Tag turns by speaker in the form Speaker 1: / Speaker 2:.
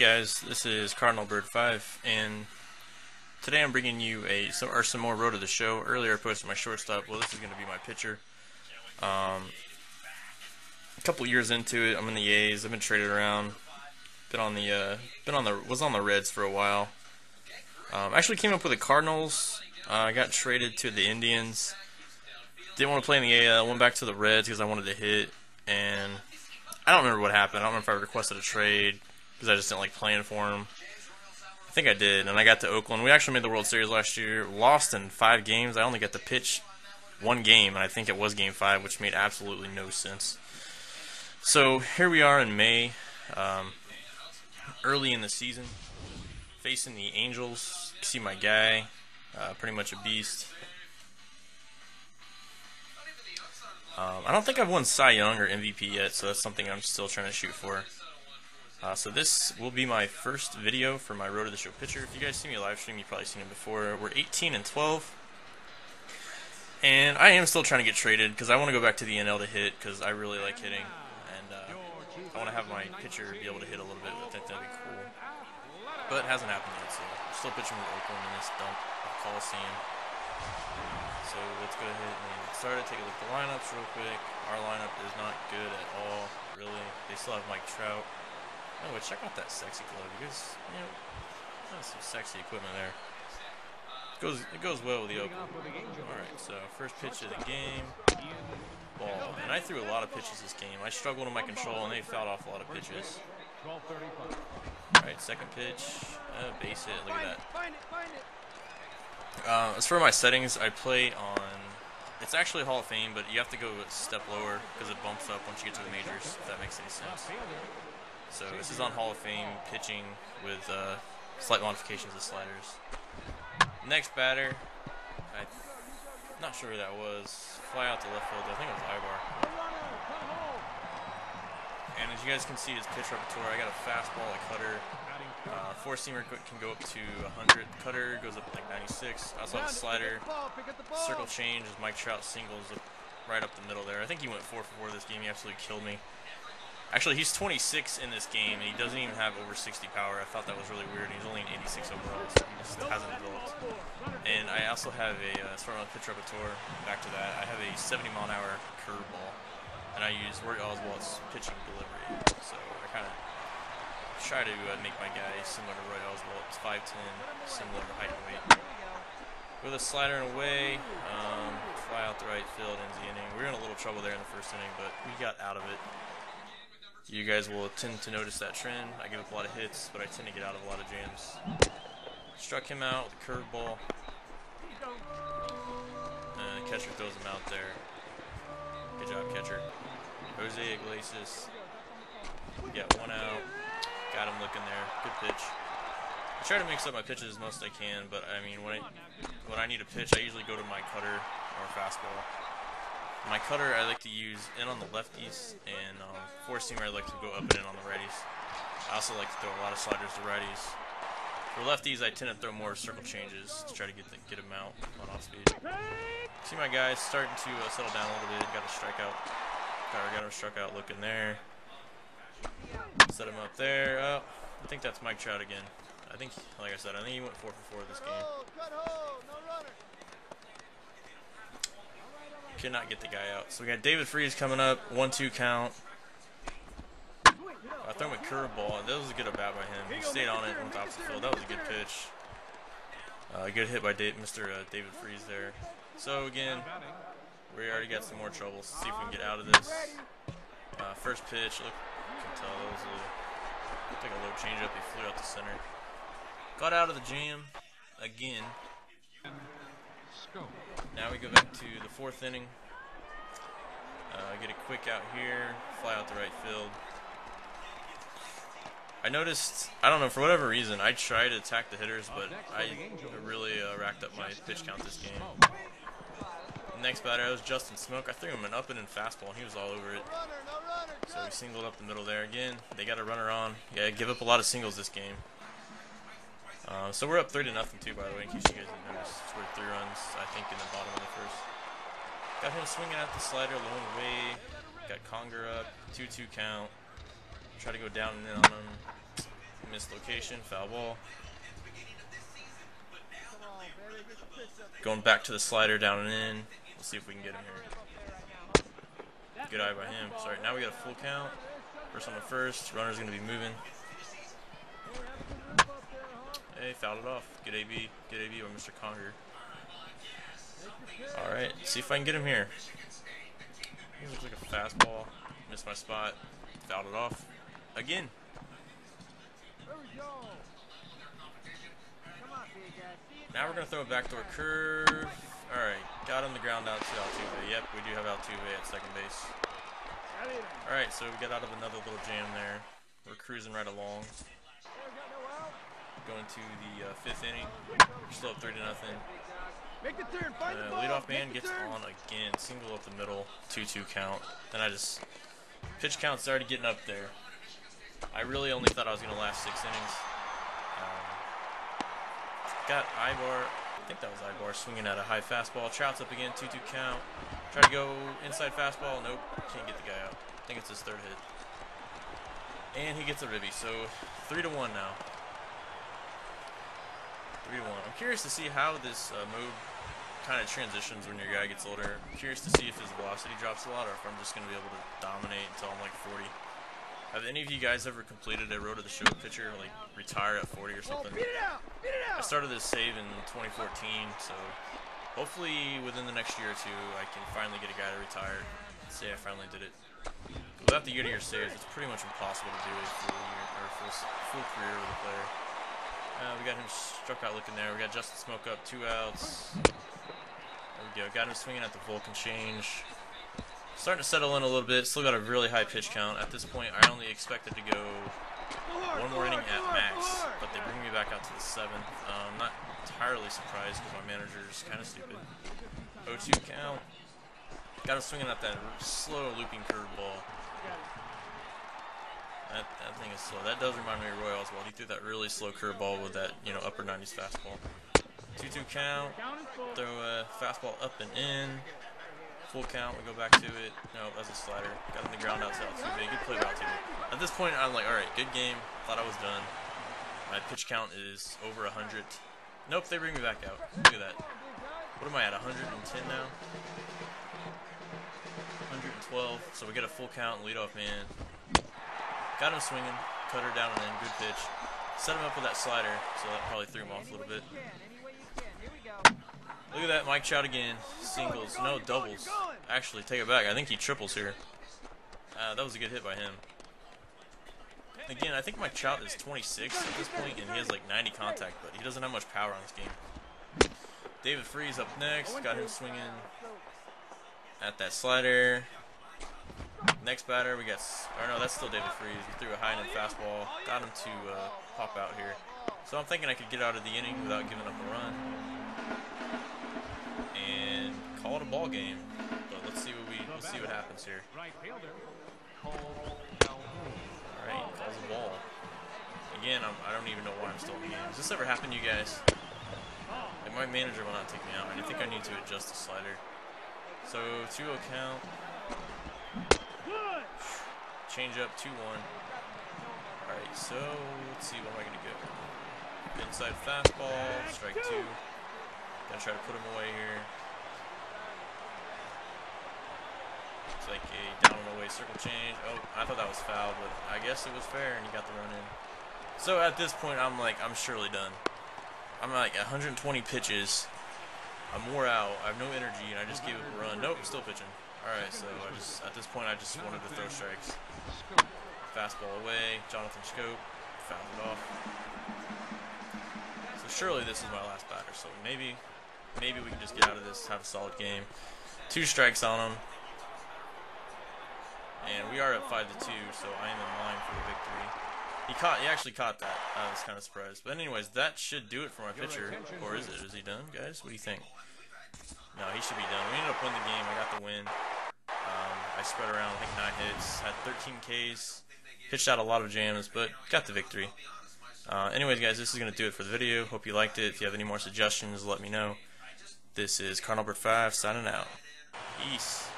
Speaker 1: guys, this is Cardinal Bird 5, and today I'm bringing you a some, or some more road to the show. Earlier I posted my shortstop, well this is going to be my pitcher. Um, a couple years into it, I'm in the A's, I've been traded around, been on the, uh, been on the, was on the Reds for a while. Um, actually came up with the Cardinals, uh, I got traded to the Indians, didn't want to play in the AL, went back to the Reds because I wanted to hit, and I don't remember what happened. I don't remember if I requested a trade because I just didn't like playing for him. I think I did, and I got to Oakland. We actually made the World Series last year. Lost in five games. I only got to pitch one game, and I think it was Game Five, which made absolutely no sense. So here we are in May, um, early in the season, facing the Angels. See my guy, uh, pretty much a beast. Um, I don't think I've won Cy Young or MVP yet, so that's something I'm still trying to shoot for. Uh, so this will be my first video for my Road to the Show pitcher. If you guys see me live stream, you've probably seen it before. We're 18 and 12. And I am still trying to get traded because I want to go back to the NL to hit because I really like hitting. And uh, I want to have my pitcher be able to hit a little bit. I think that'd be cool. But it hasn't happened yet, so I'm still pitching with Oakland in this dump of Coliseum. So let's go ahead and start it. Take a look at the lineups real quick. Our lineup is not good at all, really. They still have Mike Trout. Oh, wait, check out that sexy glove. You guys, you know, that's some sexy equipment there. It goes, it goes well with the open. Alright, so first pitch of the game. Ball. And I threw a lot of pitches this game. I struggled in my control, and they fouled off a lot of pitches. Alright, second pitch. Uh, base hit. Look at that. Uh, as for my settings, I play on. It's actually Hall of Fame, but you have to go a step lower because it bumps up once you get to the majors, if that makes any sense. So this is on Hall of Fame pitching with uh, slight modifications of sliders. Next batter, I'm not sure who that was. Fly out to left field. I think it was Aybar. And as you guys can see, his pitch repertoire. I got a fastball, a cutter. Uh, four seamer can go up to 100. Cutter goes up to like 96. I also have a slider. Circle change as Mike Trout singles right up the middle there. I think he went four for four this game. He absolutely killed me. Actually, he's 26 in this game, and he doesn't even have over 60 power. I thought that was really weird. He's only an 86 overall, so he just hasn't developed. And I also have a, uh, as pitch repertoire, back to that, I have a 70 mile an hour curveball, and I use Roy Oswalt's pitching delivery. So I kind of try to uh, make my guy similar to Roy Oswalt. It's 5'10", similar to height and weight. With a slider and away, um, fly out the right field, ends the inning. We were in a little trouble there in the first inning, but we got out of it. You guys will tend to notice that trend. I give up a lot of hits, but I tend to get out of a lot of jams. Struck him out with a curveball. The catcher throws him out there. Good job, catcher. Jose Iglesias. Got one out. Got him looking there. Good pitch. I try to mix up my pitches as much as I can, but I mean, when I when I need a pitch, I usually go to my cutter or fastball. My cutter I like to use in on the lefties, and um, four seamer I like to go up and in on the righties. I also like to throw a lot of sliders to righties. For lefties, I tend to throw more circle changes to try to get the, get them out on off speed. See my guys starting to uh, settle down a little bit. Got a strikeout. Got, got a strikeout looking there. Set him up there. Oh, I think that's Mike Trout again. I think, like I said, I think he went four for four this game. Could not get the guy out. So we got David Freese coming up, one-two count. I threw him a curveball. That was a good about by him. He stayed on it, went off the field. That was a good pitch. Uh, good hit by Dave, Mr. Uh, David Freese there. So again, we already got some more trouble. Let's see if we can get out of this. Uh, first pitch, look, you can tell that was a, looked like a changeup. He flew out the center. Got out of the jam again. Now we go back to the fourth inning. Uh, get a quick out here, fly out the right field. I noticed, I don't know, for whatever reason, I try to attack the hitters, but I really uh, racked up my pitch count this game. Next batter was Justin Smoak. I threw him an up and in fastball, and he was all over it. So he singled up the middle there again. They got a runner on. Yeah, give up a lot of singles this game. Uh, so we're up three to nothing too, by the way, in case you guys didn't notice. Scored three runs, I think, in the bottom of the first. Got him swinging at the slider, low and away. Got Conger up, 2-2 count. Try to go down and in on him. missed location, foul ball. Going back to the slider, down and in. We'll see if we can get him here. Good eye by him. Sorry, now we got a full count. First on the first. Runner's going to be moving. Hey, fouled it off. Good AB. Good AB by Mr. Conger. Alright, see if I can get him here. He looks like a fastball. Missed my spot. Fouled it off. Again. Now we're going to throw a backdoor curve. Alright, got on the ground out to Altuve. Yep, we do have Altuve at second base. Alright, so we got out of another little jam there. We're cruising right along. Going to the uh, fifth inning. We're still up 3 to nothing. make the third Uh, leadoff man gets on again. Single up the middle. 2-2 count. Then I just... Pitch count's already getting up there. I really only thought I was going to last six innings. Got Aybar, I think that was Aybar, swinging at a high fastball. Trout's up again, 2-2 count. Try to go inside fastball. Nope, can't get the guy out. I think it's his third hit. And he gets a ribby, so 3 to one now. 3 to one. I'm curious to see how this uh, mode kind of transitions when your guy gets older. I'm curious to see if his velocity drops a lot or if I'm just going to be able to dominate until I'm like 40. Have any of you guys ever completed a Road to the Show pitcher, like retire at 40 or something? I started this save in 2014, so hopefully within the next year or two, I can finally get a guy to retire. Say I finally did it. Without the year-to-year saves, it's pretty much impossible to do a full year or full, full career with a player. Uh, we got him struck out looking there. We got Justin Smoak up, two outs. There we go. Got him swinging at the Vulcan change. Starting to settle in a little bit. Still got a really high pitch count. At this point, I only expected to go one more inning at max, but they bring me back out to the seventh. Uh, I'm not entirely surprised because my manager is kind of stupid. 0-2 count. Got him swinging at that slow looping curveball. That, that thing is slow. That does remind me of Roy Oswalt. He threw that really slow curveball with that, you know, upper 90s fastball. 2-2 count. Throw a fastball up and in. Full count, we go back to it. No, that's a slider. Got in the ground out to Altuve. Good play by Altuve. At this point, I'm like, alright, good game. Thought I was done. My pitch count is over 100. Nope, they bring me back out. Look at that. What am I at, 110 now? 112. So we get a full count, lead off man. Got him swinging. Cutter down and in. Good pitch. Set him up with that slider, so that probably threw him off a little bit. Look at that, Mike Trout again. Singles, no doubles. Actually, take it back. I think he triples here. Uh, that was a good hit by him. Again, I think Mike Trout is 26 at this point, and he has like 90 contact, but he doesn't have much power on this game. David Freese up next. Got him swinging at that slider. Next batter, we got, or no, that's still David Freese. He threw a high end fastball. Got him to uh, pop out here. So I'm thinking I could get out of the inning without giving up a run and call it a ball game. But let's see what we let's see what happens here. All right, calls a ball. Again, I'm, I do not even know why I'm still in the game. Has this ever happened to you guys? Like my manager will not take me out. and I think I need to adjust the slider. So 2-0 count. Change up 2-1. Alright, so let's see what am I gonna go. Inside fastball, strike two. Gonna try to put him away here. It's like a down and away circle change. Oh, I thought that was foul, but I guess it was fair and he got the run in. So at this point, I'm like, I'm surely done. I'm like 120 pitches. I'm wore out. I have no energy, and I just gave it a run. Nope, still pitching. All right, so I just at this point, I just wanted to throw strikes. Fastball away. Jonathan Schoop fouled it off. So surely this is my last batter. So maybe, maybe we can just get out of this, have a solid game. Two strikes on him. And we are at 5 to 2, so I am in line for the victory. He caught. He actually caught that. Uh, I was kind of surprised. But anyways, that should do it for my pitcher. Or is it? Is he done, guys? What do you think? No, he should be done. We ended up winning the game. I got the win. Um, I spread around, I think, 9 hits. Had 13 Ks. Pitched out a lot of jams, but got the victory. Uh, anyways, guys, this is going to do it for the video. Hope you liked it. If you have any more suggestions, let me know. This is Cardinalbird5 signing out. Peace.